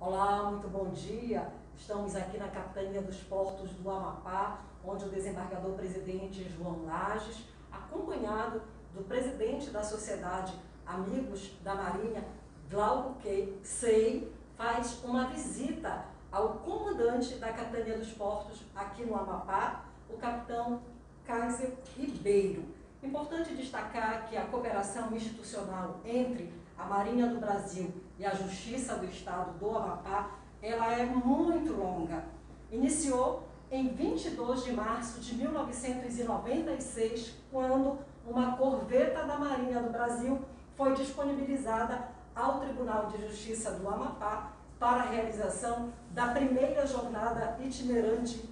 Olá, muito bom dia. Estamos aqui na Capitania dos Portos do Amapá, onde o desembargador presidente João Lages, acompanhado do presidente da Sociedade Amigos da Marinha, Glauco Sei, faz uma visita ao comandante da Capitania dos Portos aqui no Amapá, o capitão Kaiser Ribeiro. Importante destacar que a cooperação institucional entre a Marinha do Brasil e a Justiça do Estado do Amapá, ela é muito longa. Iniciou em 22 de março de 1996, quando uma corveta da Marinha do Brasil foi disponibilizada ao Tribunal de Justiça do Amapá para a realização da primeira jornada itinerante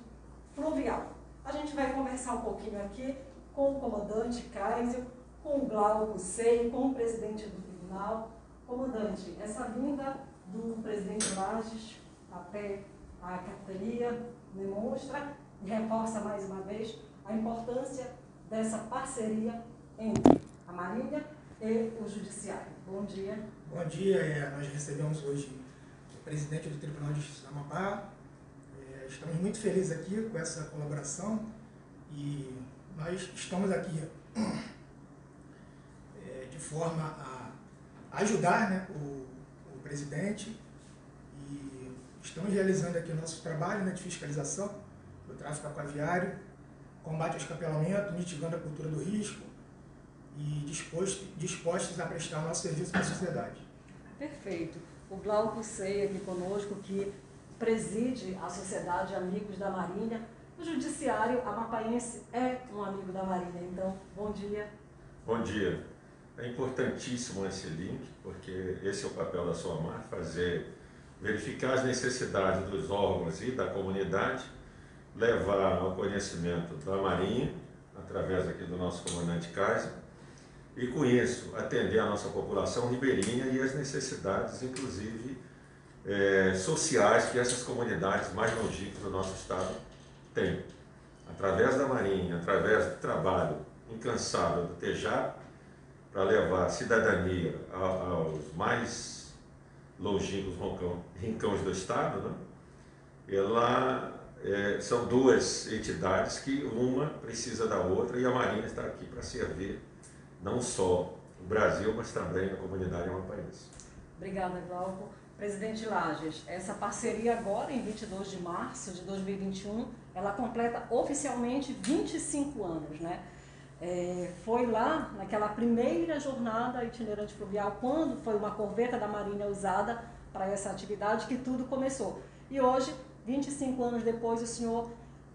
fluvial. A gente vai conversar um pouquinho aqui com o comandante Kaiser, com o Glauco Sei, com o presidente do tribunal. Comandante, essa vinda do presidente Lages até a capitania demonstra e reforça mais uma vez a importância dessa parceria entre a Marinha e o Judiciário. Bom dia. Bom dia, é, nós recebemos hoje o presidente do Tribunal de Justiça do Amapá. É, estamos muito felizes aqui com essa colaboração e nós estamos aqui é, de forma a ajudar né, o, o presidente e estamos realizando aqui o nosso trabalho né, de fiscalização do tráfico aquaviário, combate ao escapelamento, mitigando a cultura do risco e disposto, dispostos a prestar o nosso serviço para a sociedade. Perfeito. O Glauco Sei aqui conosco, que preside a Sociedade Amigos da Marinha. O Judiciário Amapaense é um amigo da Marinha, então, bom dia. Bom dia. É importantíssimo esse link, porque esse é o papel da sua mar, fazer, verificar as necessidades dos órgãos e da comunidade, levar ao conhecimento da Marinha, através aqui do nosso comandante Kaiser, e com isso atender a nossa população ribeirinha e as necessidades, inclusive, é, sociais que essas comunidades mais longínquas do nosso estado têm. Através da Marinha, através do trabalho incansável do TEJA, para levar cidadania aos mais longínquos rincões do estado, né? ela é, são duas entidades que uma precisa da outra e a Marinha está aqui para servir não só o Brasil, mas também a comunidade amapaense. Obrigada, Glauco. Presidente Lages, essa parceria agora, em 22 de março de 2021, ela completa oficialmente 25 anos, né? É, foi lá, naquela primeira jornada itinerante fluvial, quando foi uma corveta da Marinha usada para essa atividade, que tudo começou. E hoje, 25 anos depois, o senhor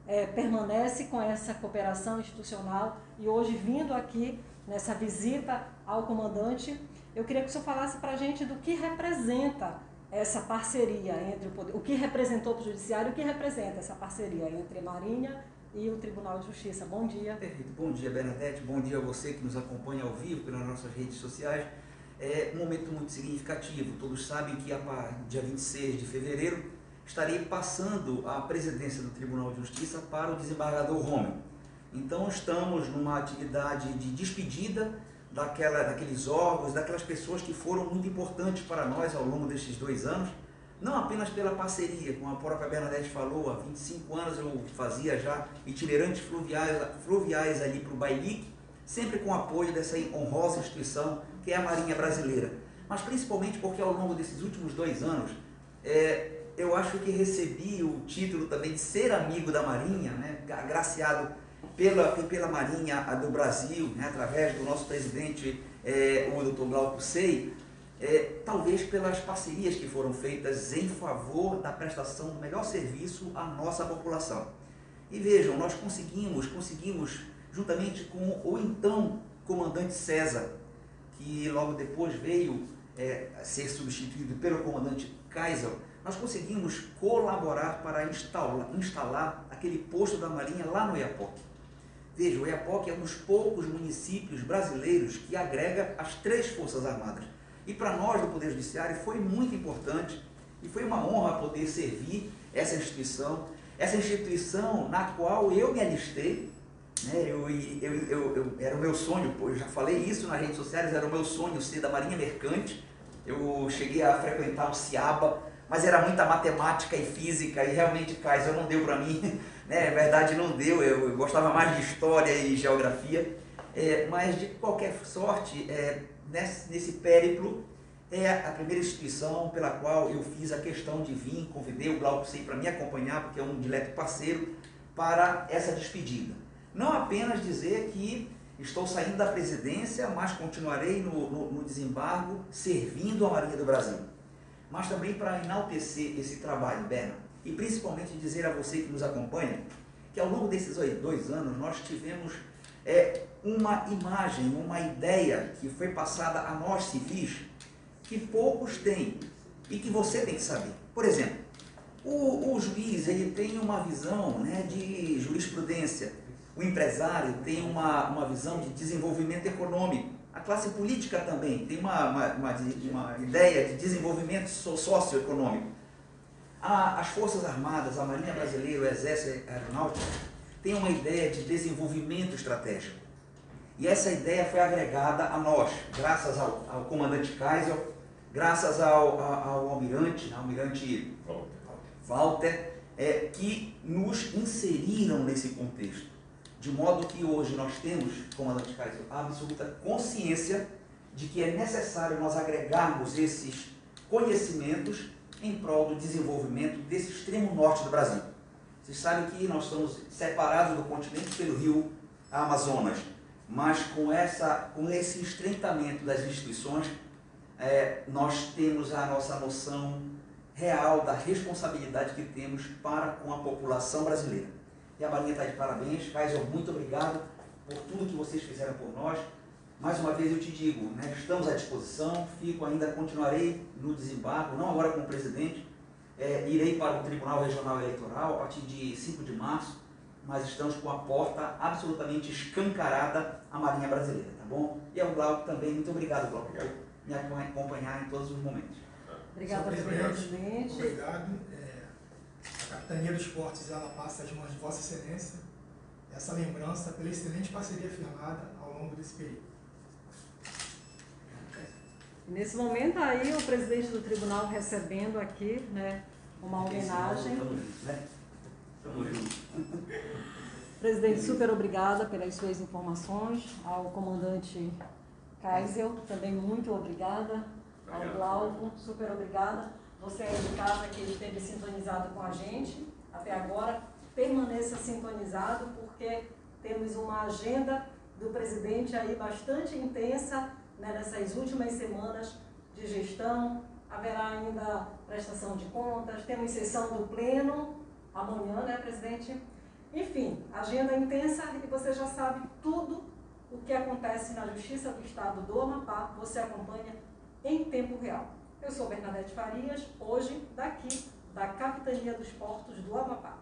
é, permanece com essa cooperação institucional e hoje vindo aqui nessa visita ao comandante, eu queria que o senhor falasse para a gente do que representa essa parceria entre o poder, o que representou para o judiciário o que representa essa parceria entre Marinha e o Tribunal de Justiça. Bom dia. Perfeito. Bom dia, Bernadette. Bom dia a você que nos acompanha ao vivo pelas nossas redes sociais. É um momento muito significativo. Todos sabem que a dia 26 de fevereiro estarei passando a presidência do Tribunal de Justiça para o desembargador Romeu. Então estamos numa atividade de despedida daquela, daqueles órgãos, daquelas pessoas que foram muito importantes para nós ao longo desses dois anos, não apenas pela parceria, como a própria Bernadette falou, há 25 anos eu fazia já itinerantes fluviais, fluviais ali para o Bailique, sempre com o apoio dessa honrosa instituição que é a Marinha Brasileira. Mas principalmente porque ao longo desses últimos dois anos, é, eu acho que recebi o título também de ser amigo da Marinha, né, agraciado pela, pela Marinha do Brasil, né, através do nosso presidente, é, o Dr. Glauco Sei, é, talvez pelas parcerias que foram feitas em favor da prestação do melhor serviço à nossa população. E vejam, nós conseguimos, conseguimos, juntamente com o então comandante César, que logo depois veio é, ser substituído pelo comandante Kaiser, nós conseguimos colaborar para instalar, instalar aquele posto da Marinha lá no Iapoque. Veja, o Iapoque é um dos poucos municípios brasileiros que agrega as três Forças Armadas. E para nós do Poder Judiciário foi muito importante e foi uma honra poder servir essa instituição, essa instituição na qual eu me alistei, né? eu, eu, eu, eu, era o meu sonho, eu já falei isso nas redes sociais, era o meu sonho ser da Marinha Mercante. Eu cheguei a frequentar o Ciaba mas era muita matemática e física e realmente Kaiser não deu para mim, né? Na verdade não deu, eu, eu, gostava mais de história e geografia, é, mas de qualquer sorte, é, nesse, nesse périplo, é a primeira instituição pela qual eu fiz a questão de vir, convidei o Glauco Sei para me acompanhar, porque é um dileto parceiro, para essa despedida. Não apenas dizer que estou saindo da presidência, mas continuarei no, no, no desembargo servindo a Marinha do Brasil. Mas também para enaltecer esse trabalho, Berna, e principalmente dizer a você que nos acompanha, que ao longo desses dois anos nós tivemos é, uma imagem, uma ideia que foi passada a nós civis, que poucos têm e que você tem que saber. Por exemplo, o, o juiz ele tem uma visão né, de jurisprudência, o empresário tem uma, uma visão de desenvolvimento econômico, a classe política também tem uma, uma, uma, uma ideia de desenvolvimento socioeconômico. as Forças Armadas, a Marinha Brasileira, o Exército a Aeronáutica têm uma ideia de desenvolvimento estratégico. E essa ideia foi agregada a nós, graças ao, ao comandante Kaiser, graças ao, ao, ao almirante, almirante Walter, é, que nos inseriram nesse contexto. De modo que hoje nós temos, comandante Kaiser, a absoluta consciência de que é necessário nós agregarmos esses conhecimentos em prol do desenvolvimento desse extremo norte do Brasil. Vocês sabem que nós estamos separados do continente pelo rio Amazonas, mas com, essa, com esse estreitamento das instituições, é, nós temos a nossa noção real da responsabilidade que temos para com a população brasileira. E a Marinha está de parabéns. Kaiser, muito obrigado por tudo que vocês fizeram por nós. Mais uma vez eu te digo, né, estamos à disposição, fico ainda, continuarei no desembarque, não agora como presidente, é, irei para o Tribunal Regional Eleitoral a partir de 5 de março, mas estamos com a porta absolutamente escancarada à Marinha Brasileira, tá bom? E ao Glauco também, muito obrigado, Glauco, por me acompanhar em todos os momentos. Obrigada, presidente. Obrigado. É, a Capitania dos Esportes ela passa às mãos de Vossa Excelência essa lembrança pela excelente parceria firmada ao longo desse período. Nesse momento aí, o presidente do tribunal recebendo aqui né, uma homenagem. Né? Presidente, super obrigada pelas suas informações. Ao comandante Kaisel, também muito obrigada ao Glauco, super obrigada. Você aí de casa que esteve sintonizado com a gente até agora, permaneça sintonizado porque temos uma agenda do presidente aí bastante intensa né, nessas últimas semanas de gestão. Haverá ainda prestação de contas, temos sessão do Pleno amanhã, né, presidente? Enfim, agenda intensa e você já sabe tudo o que acontece na Justiça do Estado do Amapá, você acompanha em tempo real. Eu sou Bernadette Farias, hoje daqui da Capitania dos Portos do Amapá.